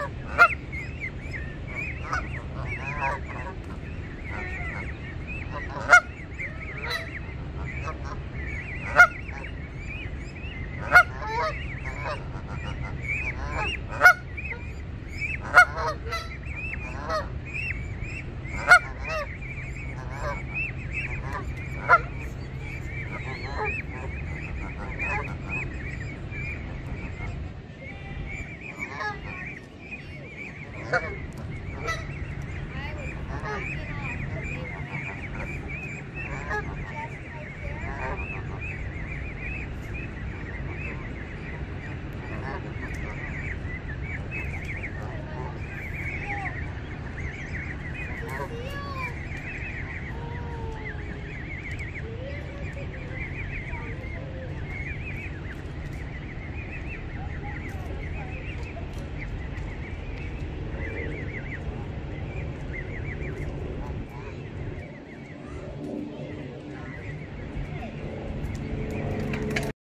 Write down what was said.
Ha!